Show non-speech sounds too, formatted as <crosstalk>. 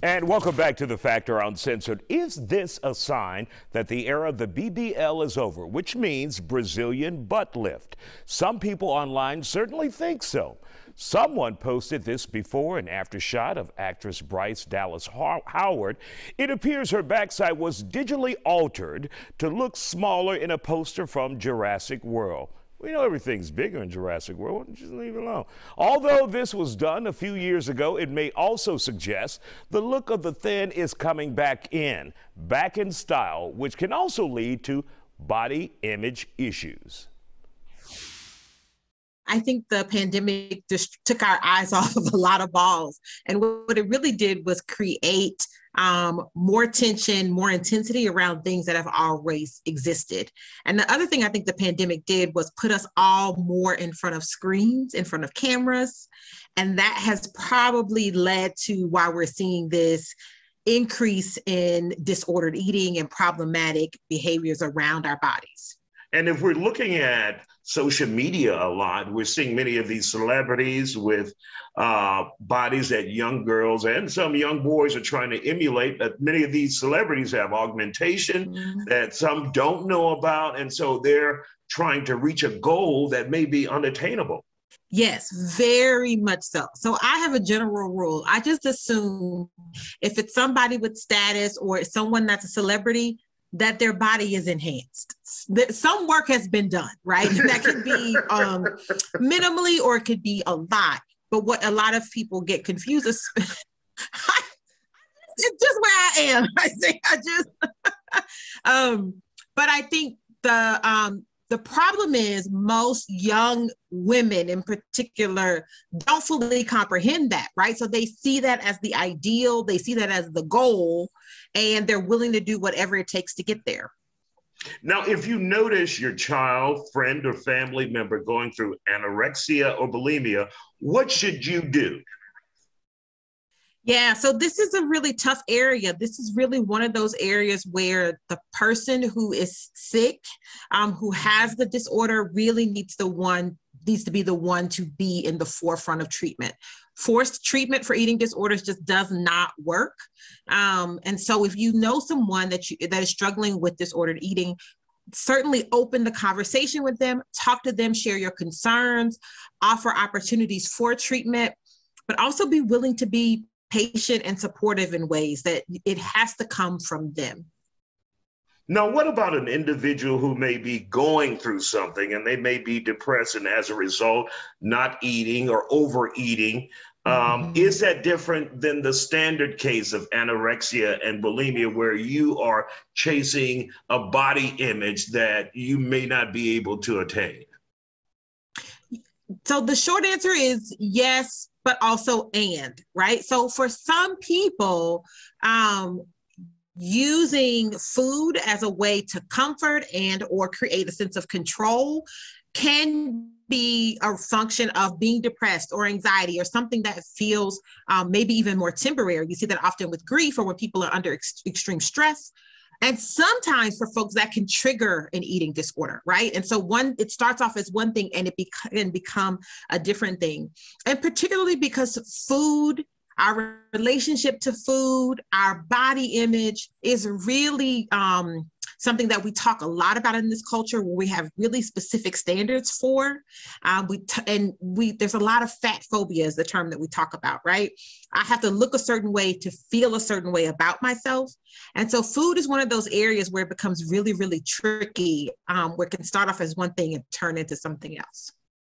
And welcome back to the Factor Uncensored. Is this a sign that the era of the BBL is over, which means Brazilian butt lift? Some people online certainly think so. Someone posted this before and after shot of actress Bryce Dallas Howard. It appears her backside was digitally altered to look smaller in a poster from Jurassic World. We know everything's bigger in Jurassic World. Just leave it alone. Although this was done a few years ago, it may also suggest the look of the thin is coming back in, back in style, which can also lead to body image issues. I think the pandemic just took our eyes <laughs> off of a lot of balls. And what it really did was create um, more tension, more intensity around things that have always existed. And the other thing I think the pandemic did was put us all more in front of screens, in front of cameras. And that has probably led to why we're seeing this increase in disordered eating and problematic behaviors around our bodies. And if we're looking at social media a lot, we're seeing many of these celebrities with uh, bodies that young girls and some young boys are trying to emulate. But many of these celebrities have augmentation mm-hmm. that some don't know about. And so they're trying to reach a goal that may be unattainable. Yes, very much so. So I have a general rule. I just assume if it's somebody with status or someone that's a celebrity, that their body is enhanced. That some work has been done, right? that could be <laughs> um, minimally or it could be a lot. But what a lot of people get confused is <laughs> it's just where I am. <laughs> I think I just um, but I think the um the problem is most young women in particular don't fully comprehend that right? So they see that as the ideal they see that as the goal and they're willing to do whatever it takes to get there. Now if you notice your child friend or family member going through anorexia or bulimia what should you do yeah, so this is a really tough area. This is really one of those areas where the person who is sick, um, who has the disorder, really needs the one needs to be the one to be in the forefront of treatment. Forced treatment for eating disorders just does not work. Um, and so, if you know someone that you that is struggling with disordered eating, certainly open the conversation with them, talk to them, share your concerns, offer opportunities for treatment, but also be willing to be patient and supportive in ways that it has to come from them. Now, what about an individual who may be going through something and they may be depressed and as a result not eating or overeating? Um, mm-hmm. Is that different than the standard case of anorexia and bulimia, where you are chasing a body image that you may not be able to attain? So the short answer is yes, but also and, right? So for some people, um, using food as a way to comfort and or create a sense of control can be a function of being depressed or anxiety or something that feels um, maybe even more temporary. You see that often with grief or when people are under ex- extreme stress. And sometimes for folks that can trigger an eating disorder, right? And so one, it starts off as one thing and it can become a different thing. And particularly because food, our relationship to food, our body image is really um, something that we talk a lot about in this culture where we have really specific standards for um, we t- and we there's a lot of fat phobia is the term that we talk about right? I have to look a certain way to feel a certain way about myself. And so food is one of those areas where it becomes really really tricky um, where it can start off as one thing and turn into something else